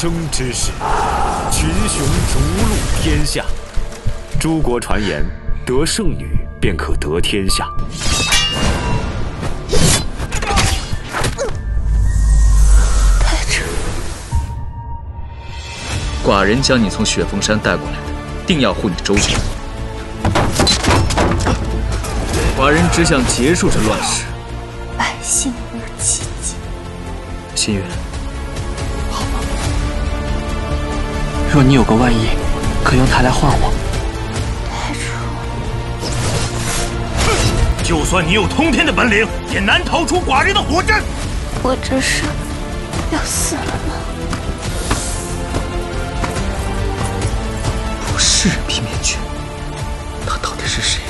争之时，群雄逐鹿天下。诸国传言，得圣女便可得天下。太扯！寡人将你从雪峰山带过来的，定要护你周全。寡人只想结束这乱世，百姓无奇迹。心月，若你有个万一，可用它来换我。太初！就算你有通天的本领，也难逃出寡人的火阵。我这是要死了吗？不是人皮面具，他到底是谁？